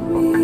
me.